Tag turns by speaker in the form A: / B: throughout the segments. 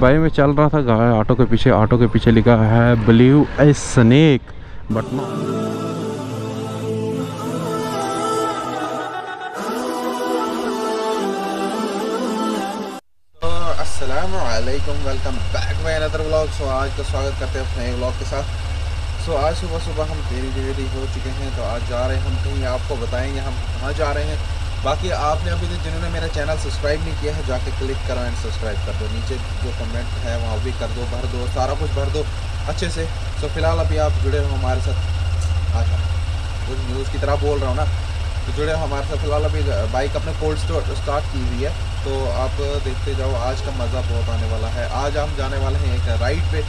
A: भाई मैं चल रहा था ऑटो के पीछे ऑटो के पीछे लिखा है believe a snake but no
B: असलकुम welcome back my another vlog so आज का स्वागत करते हैं अपने व्लॉग के साथ। सो so, आज सुबह सुबह हम देरी देरी हो चुके हैं तो आज जा रहे हैं हम कहीं आपको बताएँगे हम कहाँ जा रहे हैं। बाकी आपने अभी तक जिन्होंने मेरा चैनल सब्सक्राइब नहीं किया है, जाके क्लिक करो एंड सब्सक्राइब कर दो। नीचे जो कमेंट है, वहाँ भी कर दो, भर दो, सारा कुछ भर दो अच्छे से। सो फ़िलहाल अभी आप जुड़े हो हमारे साथ। अच्छा कुछ न्यूज़ की तरह बोल रहा हूँ ना। तो जुड़े हो हमारे साथ। फ़िलहाल अभी बाइक अपने कोल्ड स्टोर स्टार्ट की हुई है। तो आप देखते जाओ, आज का मज़ा बहुत आने वाला है। आज हम जाने वाले हैं एक राइड पे।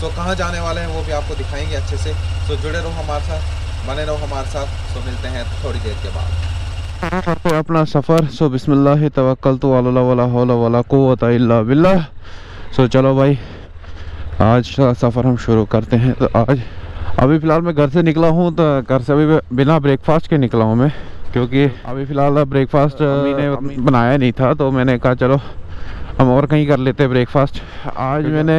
B: सो कहाँ जाने वाले हैं वो भी आपको दिखाएँगे अच्छे से। सो जुड़े रहो हमारे साथ, बने रहो हमारे साथ। सो मिलते हैं थोड़ी देर के बाद।
A: करते अपना सफ़र। सो बिस्मिल्लाह तवक्ल तो वाला बिल्लाह। सो चलो भाई आज का सफ़र हम शुरू करते हैं। तो आज अभी फ़िलहाल मैं घर से निकला हूँ तो घर से अभी बिना ब्रेकफास्ट के निकला हूँ मैं। क्योंकि अभी फ़िलहाल ब्रेकफास्ट मैंने बनाया नहीं था तो मैंने कहा चलो हम और कहीं कर लेते हैं ब्रेकफास्ट आज मैंने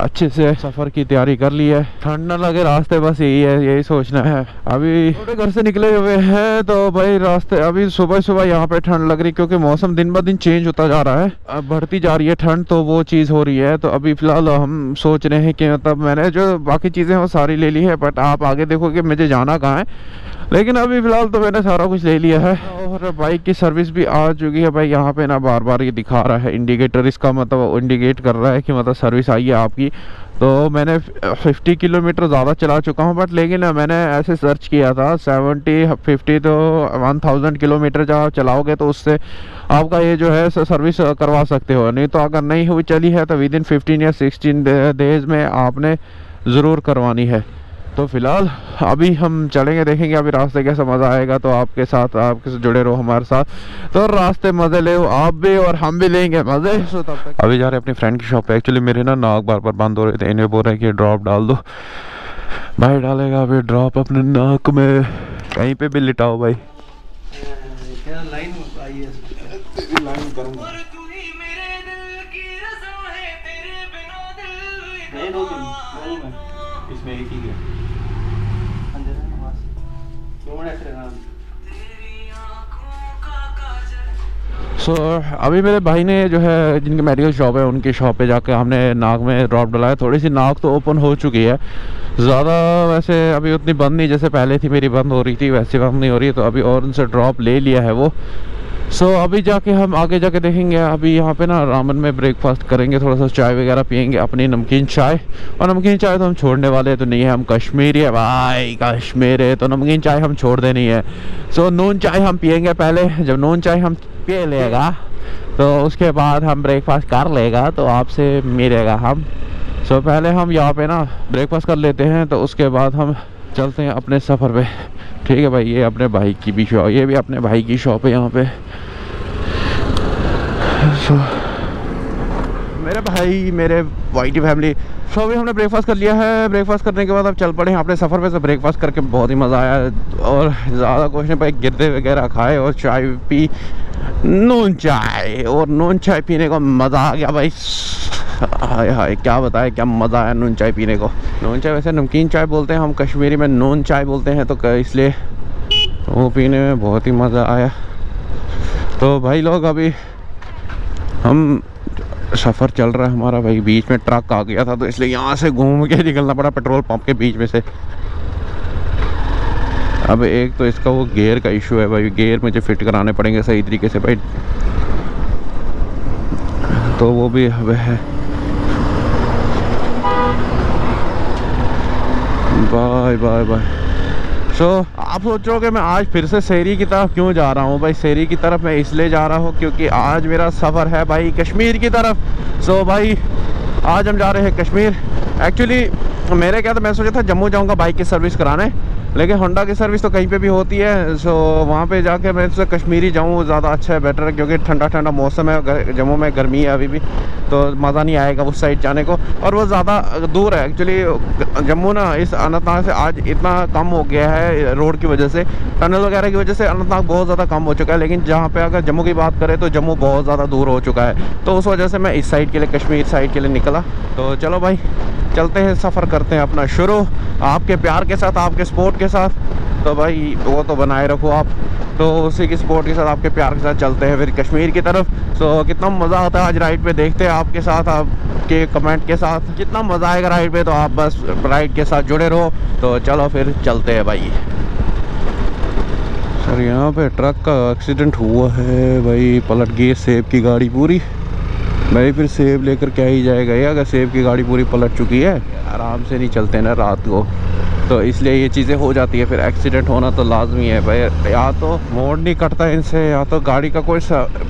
A: अच्छे से सफ़र की तैयारी कर ली है। ठंड ना लगे रास्ते बस यही है यही सोचना है। अभी थोड़े घर से निकले हुए हैं तो भाई रास्ते अभी सुबह सुबह यहाँ पे ठंड लग रही क्योंकि मौसम दिन ब दिन चेंज होता जा रहा है। अब बढ़ती जा रही है ठंड तो वो चीज़ हो रही है। तो अभी फ़िलहाल हम सोच रहे हैं कि मतलब मैंने जो बाकी चीज़ें वो सारी ले ली है बट आप आगे देखोगे मुझे जाना कहाँ है। लेकिन अभी फ़िलहाल तो मैंने सारा कुछ ले लिया है। और बाइक की सर्विस भी आ चुकी है भाई। यहाँ पे ना बार बार ये दिखा रहा है। इंडिकेटर इसका मतलब इंडिकेट कर रहा है कि मतलब सर्विस आई है आपकी। तो मैंने 50 किलोमीटर ज़्यादा चला चुका हूँ बट लेकिन मैंने ऐसे सर्च किया था। 70 50 तो 1000 किलोमीटर जब आप चलाओगे तो उससे आपका ये जो है सर्विस करवा सकते हो। नहीं तो अगर नहीं हुई चली है तो विद इन फिफ्टीन या सिक्सटीन डेज़ में आपने ज़रूर करवानी है। तो फ़िलहाल अभी हम चलेंगे देखेंगे अभी रास्ते कैसा मज़ा आएगा तो आपके साथ आपके से जुड़े रहो हमारे साथ। तो रास्ते मज़े ले आप भी और हम भी लेंगे मज़े। तो तब तक। अभी जा रहे हैं अपनी फ्रेंड की शॉप पे। एक्चुअली मेरे ना नाक बार बार बंद हो रहे थे। इन्हें बोल रहे हैं कि ड्रॉप डाल दो। भाई डालेगा अभी ड्रॉप अपने नाक में। कहीं पे भी लिटाओ भाई। लाइन लाइन करूँगा इसमें एक ही सो so, अभी मेरे भाई ने जो है जिनकी मेडिकल शॉप है उनकी शॉप पे जाकर हमने नाक में ड्रॉप डलाया। थोड़ी सी नाक तो ओपन हो चुकी है। ज़्यादा वैसे अभी उतनी बंद नहीं जैसे पहले थी मेरी बंद हो रही थी वैसे बंद नहीं हो रही तो अभी और उनसे ड्रॉप ले लिया है वो। सो so, अभी जाके हम आगे जाके देखेंगे अभी यहाँ पे ना रामन में ब्रेकफास्ट करेंगे थोड़ा सा चाय वगैरह पियेंगे अपनी नमकीन चाय। और नमकीन चाय तो हम छोड़ने वाले तो नहीं है हम कश्मीरी है। भाई कश्मीर है तो नमकीन चाय हम छोड़ देनी है। सो so, नून चाय हम पियेंगे पहले जब नून चाय हम पी लेगा तो उसके बाद हम ब्रेकफास्ट कर लेगा तो आपसे मिलेगा हम। सो so, पहले हम यहाँ पे ना ब्रेकफास्ट कर लेते हैं तो उसके बाद हम चलते हैं अपने सफ़र पे। ठीक है भाई ये अपने भाई की भी शॉप ये भी अपने भाई की शॉप है यहाँ पे। So, मेरे भाई मेरे वाइटी फैमिली सो अभी हमने ब्रेकफास्ट कर लिया है। ब्रेकफास्ट करने के बाद अब चल पड़े हैं अपने सफ़र पे। से ब्रेकफास्ट करके बहुत ही मज़ा आया और ज़्यादा कुछ नहीं भाई गिरदे वगैरह खाए और चाय पी। नून चाय और नून चाय पीने का मज़ा आ गया भाई। हाय हाय, क्या बताए, क्या मज़ा आया नून चाय पीने को। नून चाय वैसे नमकीन चाय बोलते हैं, हम कश्मीरी में नून चाय बोलते हैं तो इसलिए वो पीने में बहुत ही मज़ा आया। तो भाई लोग, अभी हम सफ़र चल रहा है हमारा, भाई बीच में ट्रक आ गया था तो इसलिए यहाँ से घूम के निकलना पड़ा पेट्रोल पंप के बीच में से। अब एक तो इसका वो गेयर का इशू है भाई गेयर मुझे फिट कराने पड़ेंगे सही तरीके से, भाई। तो वो भी अब है। Bye bye bye. सो आप सोच रहे हो कि मैं आज फिर से शहरी की तरफ़ क्यों जा रहा हूँ? भाई शहरी की तरफ़ मैं इसलिए जा रहा हूँ क्योंकि आज मेरा सफ़र है भाई कश्मीर की तरफ़। सो so, भाई आज हम जा रहे हैं कश्मीर। एक्चुअली मेरे क्या था? मैं सोचा था जम्मू जाऊँगा बाइक की सर्विस कराने। लेकिन होंडा की सर्विस तो कहीं पे भी होती है सो वहाँ पे जाके मैं तो कश्मीरी जाऊँ, ज़्यादा अच्छा है बेटर है, क्योंकि ठंडा ठंडा मौसम है जम्मू में गर्मी है अभी भी तो मज़ा नहीं आएगा उस साइड जाने को। और वो ज़्यादा दूर है एक्चुअली जम्मू ना, इस अनंतनाग से आज इतना कम हो गया है, रोड की वजह से, टनल वगैरह की वजह से अनंतनाग बहुत ज़्यादा कम हो चुका है, लेकिन जहाँ पर अगर जम्मू की बात करें तो जम्मू बहुत ज़्यादा दूर हो चुका है तो उस वजह से मैं इस साइड के लिए, कश्मीर साइड के लिए निकला तो चलो भाई। चलते हैं, सफ़र करते हैं अपना शुरू। आपके प्यार के साथ, आपके सपोर्ट के साथ। तो भाई, वो तो बनाए रखो आप। तो उसी की सपोर्ट के साथ आपके प्यार के साथ चलते हैं फिर कश्मीर की तरफ़। तो कितना मज़ा आता है आज राइड पे देखते हैं आपके साथ, आपके कमेंट के साथ। जितना मज़ा आएगा राइड पे तो आप बस राइड के साथ जुड़े रहो। तो चलो फिर चलते हैं भाई। सर, यहाँ पे ट्रक का एक्सीडेंट हुआ है भाई, पलट गई सेब की गाड़ी पूरी। भाई फिर सेब लेकर क्या ही जाएगा? ये अगर सेब की गाड़ी पूरी पलट चुकी है, आराम से नहीं चलते ना रात को। तो इसलिए ये चीज़ें हो जाती है। फिर एक्सीडेंट होना तो लाजमी है भाई। या तो मोड़ नहीं कटता इनसे, या तो गाड़ी का कोई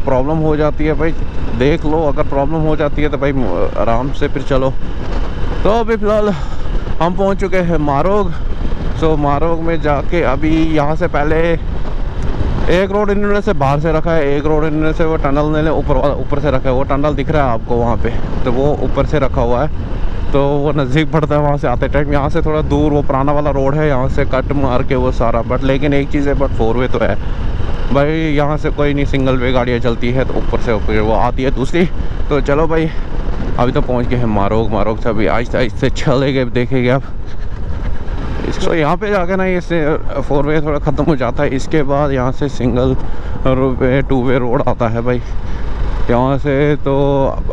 A: प्रॉब्लम हो जाती है भाई। देख लो, अगर प्रॉब्लम हो जाती है तो भाई आराम से फिर चलो। तो अभी फ़िलहाल हम पहुँच चुके हैं मारोग। सो मारोग में जाके अभी यहाँ से पहले एक रोड इन्होंने से बाहर से रखा है, एक रोड इन्होंने से वो टनल ने ऊपर ऊपर से रखा है। वो टनल दिख रहा है आपको वहाँ पे तो वो ऊपर से रखा हुआ है। तो वो नज़दीक पड़ता है, वहाँ से आते टाइम। यहाँ से थोड़ा दूर, वो पुराना वाला रोड है, यहाँ से कट मार के वो सारा। बट लेकिन एक चीज़ है, बट फोर वे तो है। भाई, यहाँ से कोई नहीं सिंगल वे गाड़ियाँ चलती है तो ऊपर से ऊपर वो आती है दूसरी। तो चलो भाई, अभी तो पहुँच गए हैं, मारोग मारोग से अभी आहिस्ते आहिस्ते चलेंगे देखेंगे आप। इसको यहाँ पे जाके ना इससे फोर वे थोड़ा ख़त्म हो जाता है। इसके बाद यहाँ से single way two way road आता है भाई। यहाँ से तो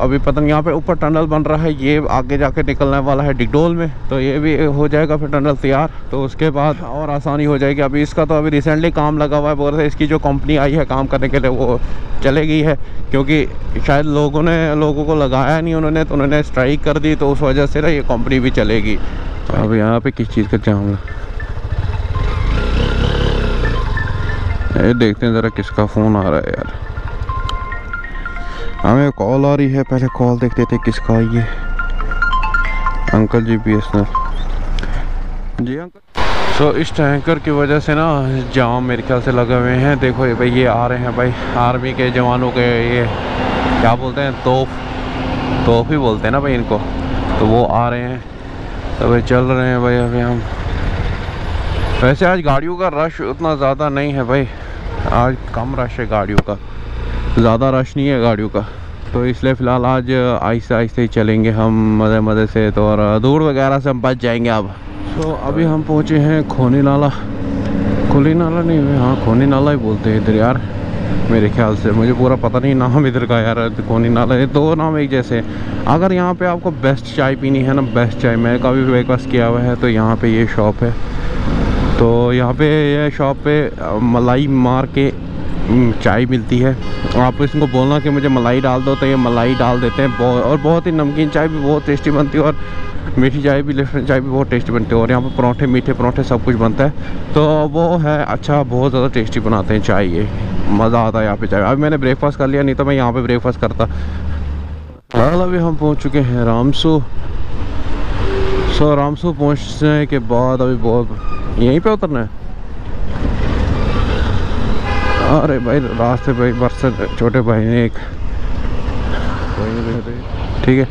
A: अभी पता नहीं, यहाँ पे ऊपर टनल बन रहा है, ये आगे जाके निकलने वाला है डिगडोल में। तो ये भी हो जाएगा फिर टनल तैयार। तो उसके बाद और आसानी हो जाएगी। अभी इसका तो अभी रिसेंटली काम लगा हुआ है, बोल रहे इसकी जो कंपनी आई है काम करने के लिए, वो चले गई है। क्योंकि शायद लोगों ने, लोगों को लगाया नहीं उन्होंने तो उन्होंने स्ट्राइक कर दी तो उस वजह से ना ये कंपनी भी चलेगी। अब यहाँ पर किस चीज़ का जाम ये देखते हैं ज़रा किसका फ़ोन आ रहा है यार। हमें कॉल आ रही है पहले कॉल देखते थे किसका आई है अंकल जी बी जी अंकल। सो so, इस टैंकर की वजह से ना जाम मेरे ख्याल से लगे हुए हैं। देखो ये भाई ये आ रहे हैं भाई। आर्मी के जवानों के ये क्या बोलते हैं तोप तोप ही बोलते हैं ना भाई इनको। तो वो आ रहे हैं। तो भाई चल रहे हैं भाई अभी हम। वैसे आज गाड़ियों का रश उतना ज़्यादा नहीं है भाई। आज कम रश है गाड़ियों का। ज़्यादा रश नहीं है गाड़ियों का। तो इसलिए फ़िलहाल आज आहिस्ते आहिस्ते ही चलेंगे हम, मज़े मज़े से तो और दूर वगैरह से हम बच जाएँगे अब। तो अभी हम पहुँचे हैं खोनी नाला। खोली नाला नहीं हाँ खोनी नाला ही बोलते हैं इधर यार, मेरे ख्याल से। मुझे पूरा पता नहीं, नाम इधर का यार कौन नाला। है दो नाम एक जैसे अगर यहाँ पे आपको बेस्ट चाय पीनी है ना बेस्ट चाय मैं कभी ब्रेकफास्ट किया हुआ है तो यहाँ पे ये शॉप है। तो यहाँ पे ये शॉप पे मलाई मार के चाय मिलती है। आप इसको बोलना कि मुझे मलाई डाल दो तो ये मलाई डाल देते हैं। बहुत और बहुत ही नमकीन चाय भी बहुत टेस्टी बनती है और मीठी चाय भी लेफ़्ट चाय भी बहुत टेस्टी बनती है और यहाँ पर परोठे, मीठे परोठे सब कुछ बनता है। तो वो है अच्छा बहुत ज़्यादा टेस्टी बनाते हैं चाय ये। मज़ा आता है यहाँ पे चाय। अभी मैंने ब्रेकफास्ट कर लिया, नहीं तो मैं यहाँ पे ब्रेकफास्ट करता। फ़िलहाल अभी हम पहुँच चुके हैं रामसू। सो रामसू पहुँचने के बाद अभी बहुत यहीं पर उतरना है? अरे भाई, रास्ते भाई बरस छोटे भाई ने एक। ठीक है।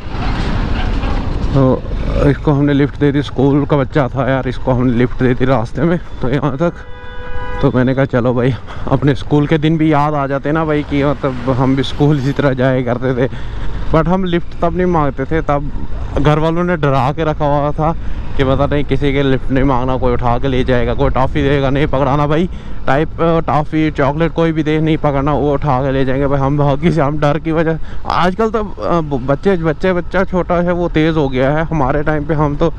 A: तो इसको हमने लिफ्ट दे दी, स्कूल का बच्चा था यार, इसको हमने लिफ्ट दे दी रास्ते में तो यहाँ तक। तो मैंने कहा, चलो भाई, अपने स्कूल के दिन भी याद आ जाते ना भाई, कि मतलब हम भी स्कूल इसी तरह जाया करते थे। बट हम लिफ्ट तब नहीं मांगते थे, तब घर वालों ने डरा के रखा हुआ था कि पता नहीं किसी के लिफ्ट नहीं मांगना, कोई उठा के ले जाएगा, कोई टॉफ़ी देगा, नहीं पकड़ाना भाई। टाइप टॉफ़ी चॉकलेट कोई भी दे, नहीं पकड़ना, वो उठा के ले जाएँगे। भाई हम भागी से, हम डर की वजह आजकल तो बच्चे बच्चे, बच्चा छोटा है, वो तेज़ हो गया है। हमारे टाइम पर हम तो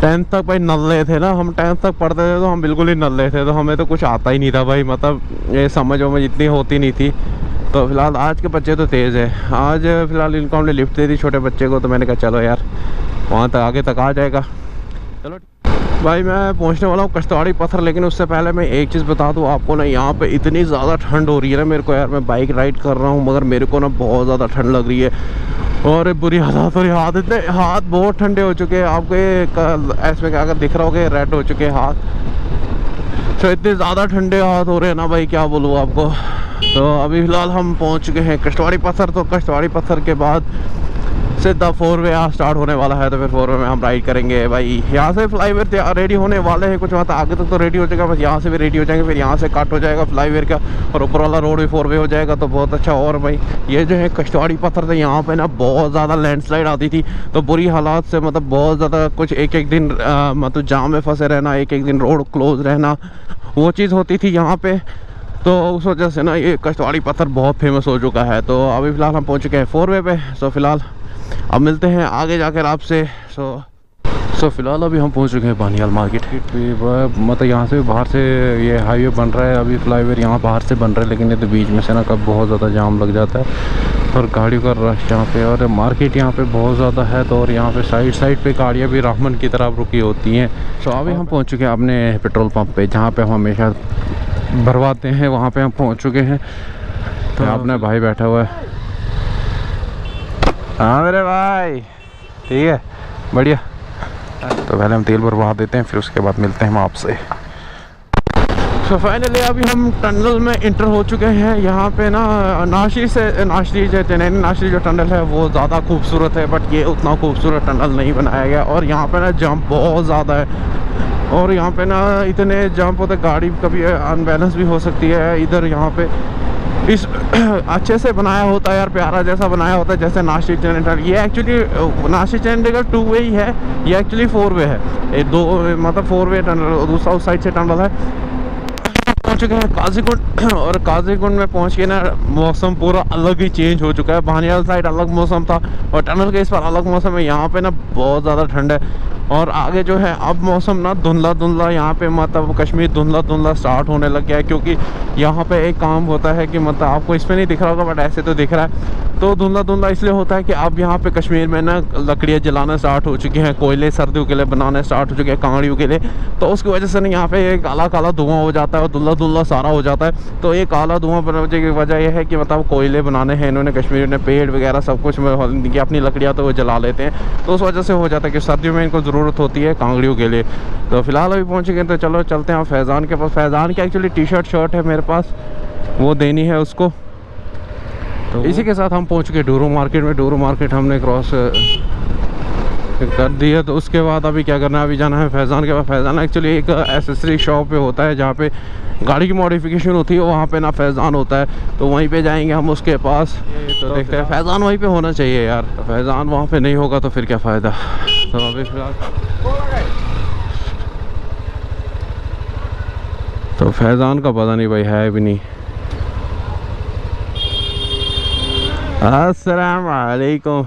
A: टेंथ तक भाई नल्ले थे ना, हम टेंथ तक पढ़ते थे तो हम बिल्कुल ही नल्ले थे तो हमें तो कुछ आता ही नहीं था भाई। मतलब ये समझ में इतनी होती नहीं थी। तो फ़िलहाल आज के बच्चे तो तेज़ है। आज फ़िलहाल इनको हमने लिफ्ट दे दी छोटे बच्चे को तो मैंने कहा चलो यार वहाँ तक आगे तक आ जाएगा। चलो भाई मैं पहुँचने वाला हूँ कश्तवाड़ी पत्थर लेकिन उससे पहले मैं एक चीज़ बता दूँ आपको ना यहाँ पे इतनी ज़्यादा ठंड हो रही है ना मेरे को यार मैं बाइक राइड कर रहा हूँ मगर मेरे को ना बहुत ज़्यादा ठंड लग रही है। और बुरी हालात हो रही हाथ इतने हाथ बहुत ठंडे हो चुके हैं आपके ऐसे अगर दिख रहा होगा रेड हो चुके हैं हाथ। तो इतने ज़्यादा ठंडे हाथ हो रहे हैं ना भाई क्या बोलूँ आपको। तो अभी फ़िलहाल हम पहुँच चुके हैं कश्तवाड़ी पत्थर तो कश्तवाड़ी पत्थर के बाद सीधा फोर वे यहाँ स्टार्ट होने वाला है तो फिर फोर वे में हम राइड करेंगे। भाई, यहाँ से फ्लाईवेयर रेडी होने वाले हैं कुछ मतलब आगे तक तो रेडी हो जाएगा बस यहाँ से भी रेडी हो जाएँगे, फिर यहाँ से कट हो जाएगा फ्लाईवेयर का, और ऊपर वाला रोड भी फोर वे हो जाएगा तो बहुत अच्छा। और भाई, ये जो है कश्तवाड़ी पत्थर थे यहाँ पर ना बहुत ज़्यादा लैंडस्लाइड आती थी तो बुरी हालात से मतलब बहुत ज़्यादा कुछ एक एक दिन मतलब जाम में फंसे रहना एक एक दिन रोड क्लोज रहना, वो चीज़ होती थी यहाँ पे। तो उस वजह से ना ये कश्तवाड़ी पत्थर बहुत फ़ेमस हो चुका है। तो अभी फ़िलहाल हम पहुँच चुके हैं फोर वे पे। सो फ़िलहाल अब मिलते हैं आगे जाकर आपसे। सो सो फ़िलहाल अभी हम पहुँच चुके हैं बानियाल मार्केट। मतलब यहाँ से बाहर से ये हाईवे बन रहा है। अभी फ्लाई ओवर यहाँ बाहर से बन रहा है लेकिन ये तो बीच में से ना कब बहुत ज़्यादा जाम लग जाता है। और गाड़ियों का रश यहाँ पे और मार्केट यहाँ पे बहुत ज़्यादा है तो और यहाँ पे साइड साइड पे गाड़ियाँ भी रामन की तरफ़ रुकी होती हैं। सो अभी हम पहुँच चुके हैं अपने पेट्रोल पम्प पे जहाँ पे हम हमेशा भरवाते हैं वहाँ पे हम पहुँच चुके हैं। तो अपना भाई बैठा हुआ है। हाँ मेरे भाई ठीक है बढ़िया। तो पहले हम तेल भरवा देते हैं फिर उसके बाद मिलते हैं हम आपसे। सो so फाइनली अभी हम टनल में इंटर हो चुके हैं। यहाँ पे ना नाशी से नाशरी जो चनैनी नाशरी जो टनल है वो ज़्यादा खूबसूरत है बट ये उतना खूबसूरत टनल नहीं बनाया गया। और यहाँ पे ना जंप बहुत ज़्यादा है। और यहाँ पे ना इतने जंप होते, गाड़ी कभी अनबैलेंस भी हो सकती है, इधर यहाँ पे। इस अच्छे से बनाया होता है यार, प्यारा जैसा बनाया होता है, जैसे नासिक जनरेटर ये actually Nashik Chandigarh two way ही है, ये एक्चुअली फोर वे है। ये दो मतलब फोर वे टनल दूसरा उस साइड से टनल है। पहुँच चुके हैं काजीकुंड और काजीकुंड में पहुँच के ना मौसम पूरा अलग ही चेंज हो चुका है। बहानियाल साइड अलग मौसम था, और टनल के इस पर अलग मौसम है। यहाँ पे ना बहुत ज़्यादा ठंड है। और आगे जो है, अब मौसम ना धुंधला धुंधला यहाँ पे मतलब कश्मीर धुंधला धुंधला स्टार्ट होने लग गया है, क्योंकि यहाँ पे एक काम होता है कि मतलब आपको इसमें नहीं दिख रहा होगा बट ऐसे तो दिख रहा है। तो धुंधला धुंधला इसलिए होता है कि अब यहाँ पे कश्मीर में ना लकड़ियाँ जलाना स्टार्ट हो चुकी हैं, कोयले सर्दियों के लिए बनाने स्टार्ट हो चुके हैं, कांगड़ियों के लिए। तो उसकी वजह से ना यहाँ पे काला काला धुआँ हो जाता है और धुंधला धुंधला सारा हो जाता है। तो ये काला धुआँ बनने की वजह यह है कि मतलब कोयले बनाने हैं इन्होंने कश्मीर ने पेड़ वगैरह सब कुछ अपनी लकड़ियाँ तो वो जला लेते हैं। तो उस वजह से हो जाता है कि सर्दियों में इनको ज़रूरत होती है कांगड़ियों के लिए। तो फ़िलहाल अभी पहुँच गए तो चलो चलते हैं। फैज़ान के पास फैज़ान की एक्चुअली टी शर्ट शर्ट है मेरे पास। वो देनी है उसको। तो इसी के साथ हम पहुँच गए डोरो मार्केट में। डोरो मार्केट हमने क्रॉस कर दिया तो उसके बाद अभी क्या करना है? अभी जाना है फैज़ान के पास। फैज़ान एक्चुअली एक एसेसरी शॉप पे होता है जहाँ पे गाड़ी की मॉडिफिकेशन होती है वहाँ पे ना फैज़ान होता है। तो वहीं पे जाएँगे हम उसके पास। तो, तो देखते हैं। फैज़ान वहीं पे होना चाहिए यार। फैज़ान वहाँ पे नहीं होगा तो फिर क्या फ़ायदा? तो अभी फ़िलहाल तो फैज़ान का पता नहीं भाई है भी नहीं असलकुम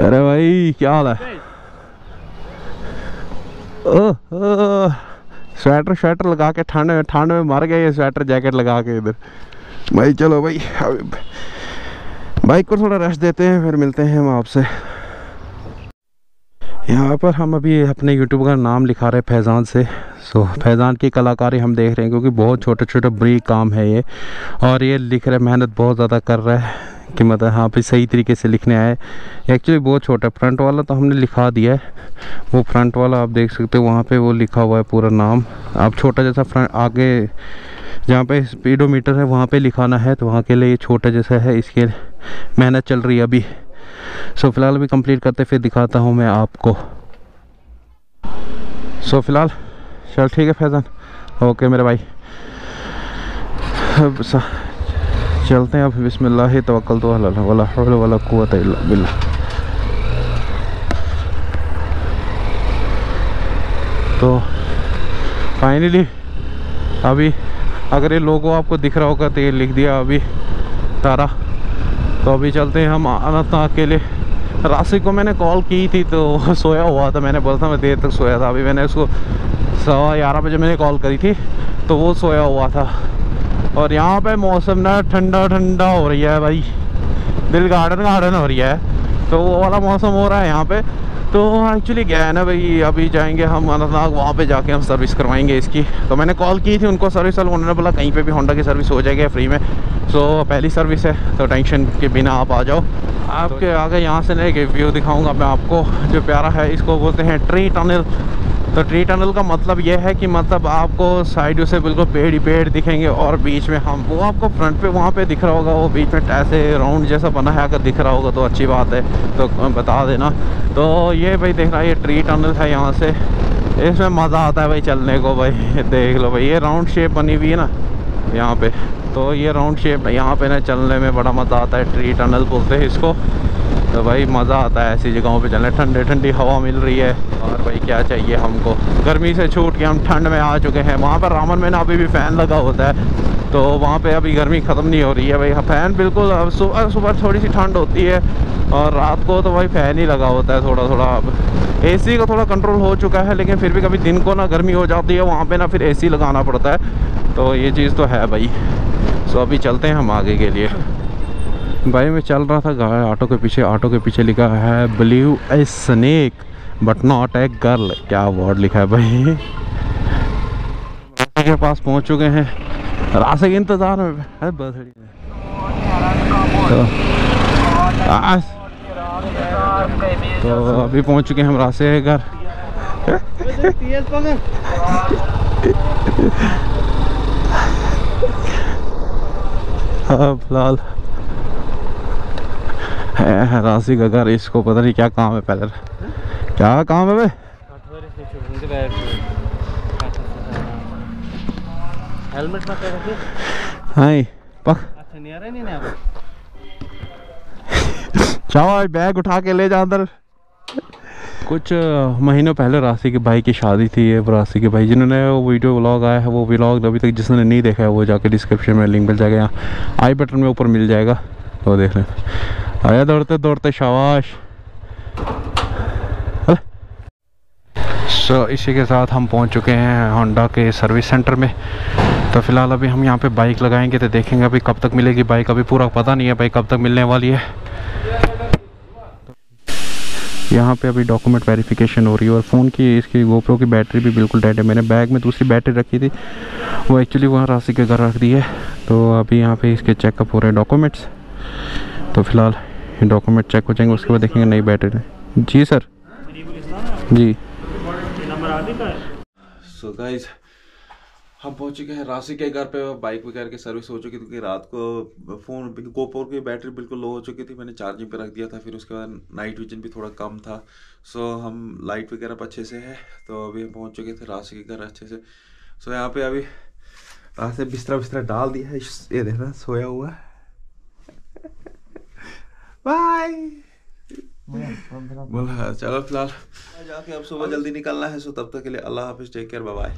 A: अरे भाई क्या हाल है स्वेटर स्वेटर लगा के ठंड में ठंड में मर गए स्वेटर जैकेट लगा के इधर भाई चलो भाई बाइक को थोड़ा रेस्ट देते हैं फिर मिलते हैं हम आपसे यहाँ पर हम अभी अपने यूट्यूब का नाम लिखा रहे हैं फैज़ान से। सो फैज़ान की कलाकारी हम देख रहे हैं क्योंकि बहुत छोटे छोटे बड़ी काम है ये। और ये लिख रहे मेहनत बहुत ज़्यादा कर रहा है कि मतलब हाँ भी सही तरीके से लिखने आए। एक्चुअली बहुत छोटा फ्रंट वाला तो हमने लिखा दिया है। वो फ्रंट वाला आप देख सकते हो, वहाँ पे वो लिखा हुआ है पूरा नाम। आप छोटा जैसा फ्रंट आगे जहाँ पे स्पीडोमीटर है, वहाँ पे लिखाना है तो वहाँ के लिए ये छोटा जैसा है, इसके मेहनत चल रही है अभी। सो फ़िलहाल अभी कंप्लीट करते फिर दिखाता हूँ मैं आपको। सो फ़िलहाल, चल ठीक है फैज़ान। ओके मेरे भाई। अब चलते हैं अब, बिस्मिल्लाह तवक्कल तो वाला बिल्लाह। तो फाइनली अभी अगर ये लोगों आपको दिख रहा होगा तो ये लिख दिया अभी तारा। तो अभी चलते हैं हम अनंतनाग के लिए। राशि को मैंने कॉल की थी तो सोया हुआ था, मैंने बोला था, मैं देर तक सोया था। अभी मैंने उसको सवा ग्यारह बजे मैंने कॉल करी थी तो वो सोया हुआ था। और यहाँ पे मौसम ना ठंडा ठंडा हो रही है भाई। दिल गार्डन गार्डन हो रही है। तो वो वाला मौसम हो रहा है यहाँ पे। तो एक्चुअली क्या है ना भाई, अभी जाएँगे हम अनंतनाग, वहाँ पे जाके हम सर्विस करवाएँगे इसकी। तो मैंने कॉल की थी उनको सर्विस वाले उन्होंने बोला कहीं पे भी होंडा की सर्विस हो जाएगी फ्री में। सो पहली सर्विस है तो टेंशन के बिना आप आ जाओ। आपके आगे यहाँ से ना एक व्यू दिखाऊँगा मैं आपको, जो प्यारा है, इसको बोलते हैं ट्री टनल तो ट्री टनल का मतलब ये है कि मतलब आपको साइड से बिल्कुल पेड़ ही पेड़ दिखेंगे और बीच में हम, वो आपको फ्रंट पे वहाँ पे दिख रहा होगा, वो बीच में ऐसे राउंड जैसा बना है, अगर दिख रहा होगा तो अच्छी बात है तो बता देना। तो ये भाई देखना ये ट्री टनल है यहाँ से। इसमें मज़ा आता है भाई चलने को भाई, देख लो भाई, ये राउंड शेप बनी हुई है ना, यहाँ पे। तो ये राउंड शेप यहाँ पे ना चलने में बड़ा मज़ा आता है ट्री टनल बोलते हैं इसको। तो भाई मज़ा आता है ऐसी जगहों पे चलने। ठंडी ठंडी हवा मिल रही है। और भाई क्या चाहिए हमको? गर्मी से छूट के हम ठंड में आ चुके हैं। वहाँ पर रामन में ना अभी भी फ़ैन लगा होता है। तो वहाँ पे अभी गर्मी ख़त्म नहीं हो रही है भाई। फ़ैन बिल्कुल सुबह सुबह थोड़ी सी ठंड होती है। और रात को तो भाई फ़ैन ही लगा होता है थोड़ा थोड़ा अब ए का थोड़ा कंट्रोल हो चुका है, लेकिन फिर भी कभी दिन को ना गर्मी हो जाती है, वहाँ पर ना फिर एसी लगाना पड़ता है। तो ये चीज़ तो है भाई। सो अभी चलते हैं हम आगे के लिए। भाई मैं चल रहा था गाय ऑटो के पीछे ऑटो के पीछे लिखा है blue a snake but not a girl क्या वर्ड लिखा है भाई? के पास पहुँच चुके हैं। रास्ते के इंतज़ार में। है। तो, तो अभी पहुँच चुके हैं हम रास्ते के घर। हाँ फ़िलहाल। है राशि का इसको पता नहीं क्या काम है पहले। क्या काम है भाई? हेलमेट हाँ पक। अच्छा नहीं आ रहा नहीं ना चाहो बैग उठा के ले जा अंदर। कुछ महीनों पहले राशि के भाई की शादी थी ये राशि के भाई जिन्होंने वो वीडियो व्लॉग आया है वो व्लॉग अभी तक जिसने नहीं देखा है वो जाके डिस्क्रिप्शन में लिंक मिल जाएगा यहाँ आई बटन में ऊपर मिल जाएगा। वो देख लें। आया दौड़ते दौड़ते शाबाश। सो so, इसी के साथ हम पहुँच चुके हैं होंडा के सर्विस सेंटर में। तो फ़िलहाल अभी हम यहाँ पे बाइक लगाएँगे तो देखेंगे अभी कब तक मिलेगी बाइक अभी पूरा पता नहीं है भाई कब तक मिलने वाली है। यहाँ पे अभी डॉक्यूमेंट वेरिफिकेशन हो रही है और फ़ोन की इसकी गोप्रो की बैटरी भी बिल्कुल डेड है। मैंने बैग में दूसरी बैटरी रखी थी। वो एक्चुअली वहाँ राशि के घर रख दी है। तो अभी यहाँ पे इसके चेकअप हो रहे हैं डॉक्यूमेंट्स तो फ़िलहाल डॉक्यूमेंट चेक हो जाएँगे, उसके बाद देखेंगे नई बैटरी जी सर जी। सो गाइज़ हम पहुँच चुके हैं राशि के घर पे। बाइक वगैरह की सर्विस हो चुकी थी, क्योंकि रात को फ़ोन गोपोर की बैटरी बिल्कुल लो हो चुकी थी। मैंने चार्जिंग पे रख दिया था, फिर उसके बाद नाइट विजन भी थोड़ा कम था। सो हम लाइट वगैरह पर अच्छे से है तो अभी हम पहुँच चुके थे राशि के घर अच्छे से। सो यहाँ पे अभी रात से बिस्तरा बिस्तरा डाल दिया है, ये देखना, सोया हुआ। है बाय बोल हाँ चलो फ़िलहाल। जाके अब सुबह जल्दी निकलना है सो तब तक के लिए अल्लाह हाफिज़ टेक केयर बाय